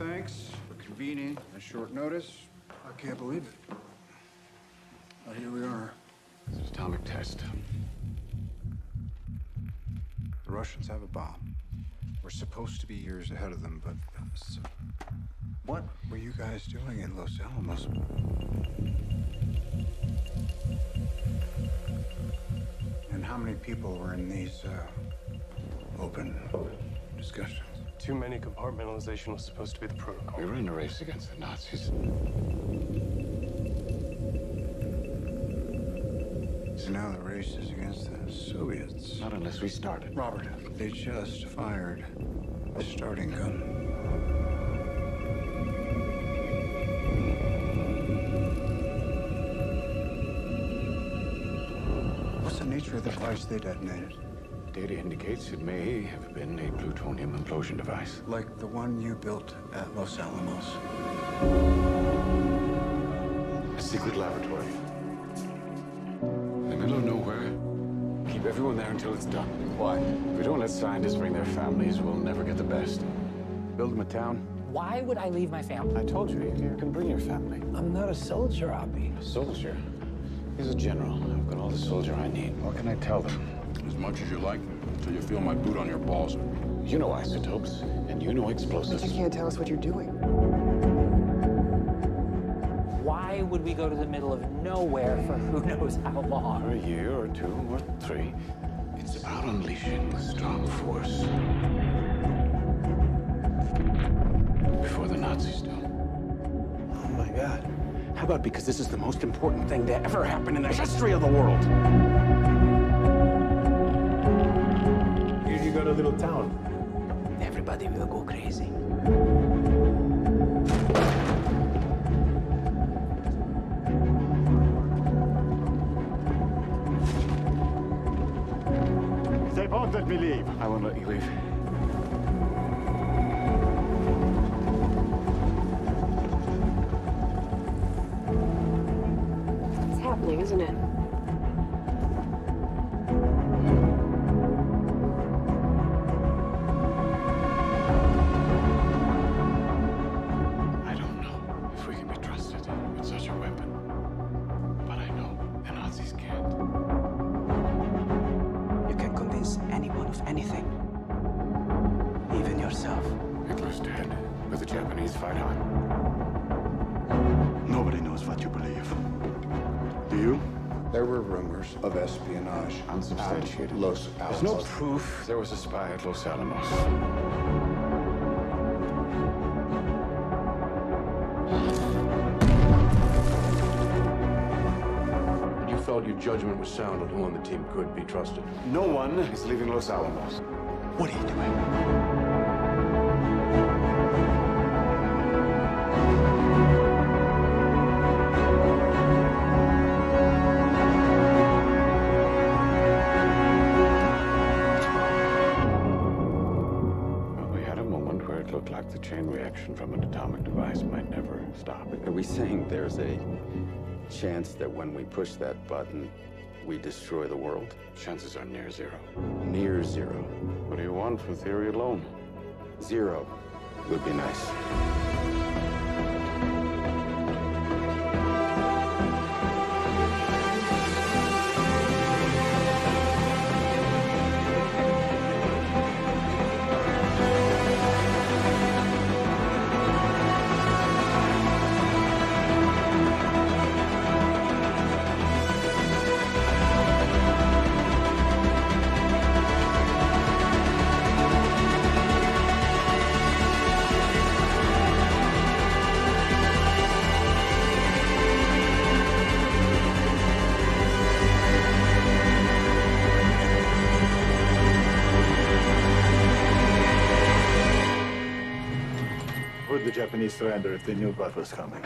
thanks for convening at short notice. I can't believe it. But here we are. It's an atomic test. The Russians have a bomb. We're supposed to be years ahead of them, but so what were you guys doing in Los Alamos? And how many people were in these uh, open discussions? Too many compartmentalization was supposed to be the protocol. We were in a race against the Nazis. So now the race is against the Soviets. Not unless we start it. Robert, they just fired the starting gun. What's the nature of the device they detonated? Data indicates it may have been a plutonium implosion device. Like the one you built at Los Alamos. A secret laboratory. In the middle of nowhere. Keep everyone there until it's done. Why? If we don't let scientists bring their families, we'll never get the best. Build them a town. Why would I leave my family? I told you, you can bring your family. I'm not a soldier, Abby. A soldier. He's a general. I've got all the soldier I need. What can I tell them? As much as you like, until you feel my boot on your balls. You know isotopes, and you know explosives. But explosives. you can't tell us what you're doing. Why would we go to the middle of nowhere for who knows how long? For a year or two or three. It's about unleashing strong force. Before the Nazis do. Oh my God. How about because this is the most important thing to ever happen in the history of the world? Got a little town. Everybody will go crazy. They won't let me leave. I won't let you leave. It's happening, isn't it? Anyone of anything. Even yourself. Hitler's dead, but the Japanese fight on. Nobody knows what you believe. Do you? There were rumors of espionage. Unsubstantiated. at Los There's no proof there was a spy at Los Alamos. You felt your judgment was sound on who on the team could be trusted. No one is leaving Los Alamos. What are you doing? We had a moment where it looked like the chain reaction from an atomic device might never stop. Are we saying there's a chance that when we push that button, we destroy the world? Chances are near zero. Near zero. What do you want from theory alone? Zero would be nice. Japanese surrender if they knew what was coming?